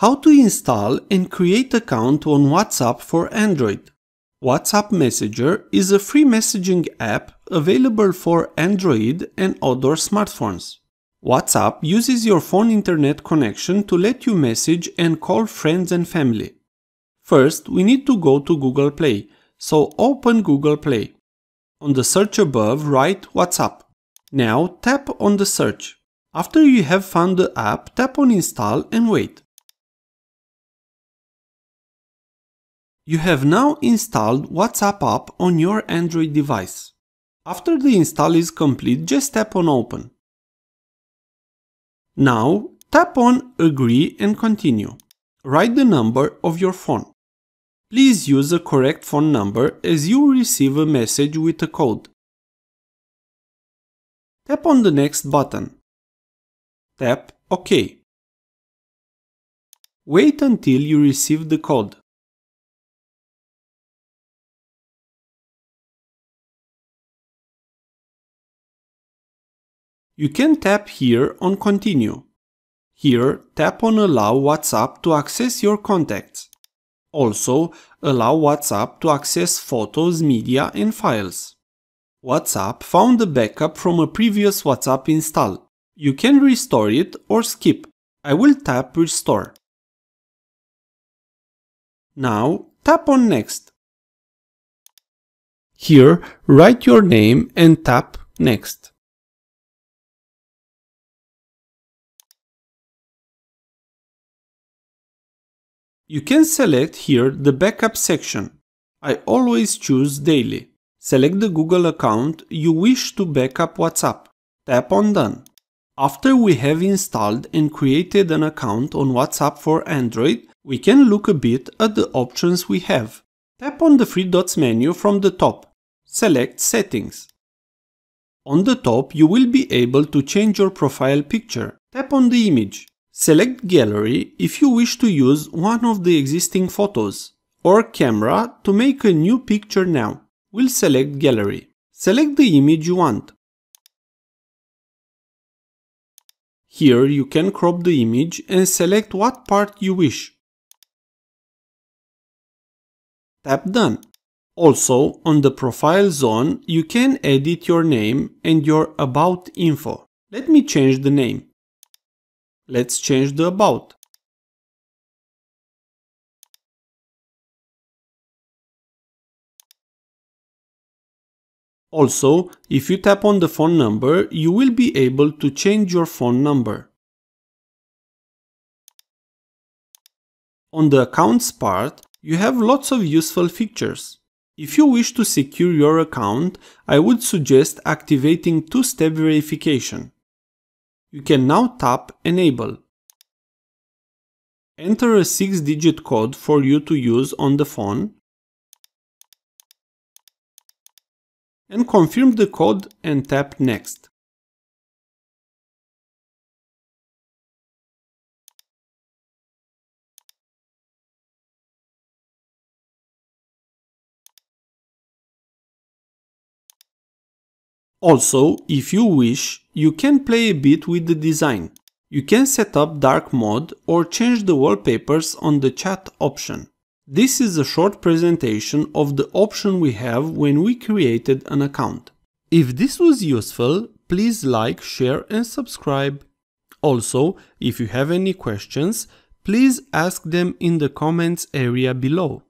How to install and create account on WhatsApp for Android. WhatsApp Messenger is a free messaging app available for Android and other smartphones. WhatsApp uses your phone internet connection to let you message and call friends and family. First, we need to go to Google Play, so open Google Play. On the search above, write WhatsApp. Now tap on the search. After you have found the app, tap on install and wait. You have now installed WhatsApp app on your Android device. After the install is complete, just tap on open. Now tap on agree and continue. Write the number of your phone. Please use the correct phone number as you receive a message with a code. Tap on the next button. Tap OK. Wait until you receive the code. You can tap here on Continue. Here, tap on Allow WhatsApp to access your contacts. Also, allow WhatsApp to access photos, media and files. WhatsApp found a backup from a previous WhatsApp install. You can restore it or skip. I will tap Restore. Now, tap on Next. Here, write your name and tap Next. You can select here the backup section. I always choose daily. Select the Google account you wish to backup WhatsApp. Tap on Done. After we have installed and created an account on WhatsApp for Android, we can look a bit at the options we have. Tap on the three dots menu from the top. Select Settings. On the top, you will be able to change your profile picture. Tap on the image. Select Gallery if you wish to use one of the existing photos, or Camera to make a new picture now. We'll select Gallery. Select the image you want. Here you can crop the image and select what part you wish. Tap Done. Also, on the Profile zone, you can edit your name and your About info. Let me change the name. Let's change the about. Also, if you tap on the phone number, you will be able to change your phone number. On the accounts part, you have lots of useful features. If you wish to secure your account, I would suggest activating two-step verification. You can now tap Enable. Enter a 6-digit code for you to use on the phone and confirm the code and tap Next. Also, if you wish, you can play a bit with the design. You can set up dark mode or change the wallpapers on the chat option. This is a short presentation of the option we have when we created an account. If this was useful, please like, share and subscribe. Also, if you have any questions, please ask them in the comments area below.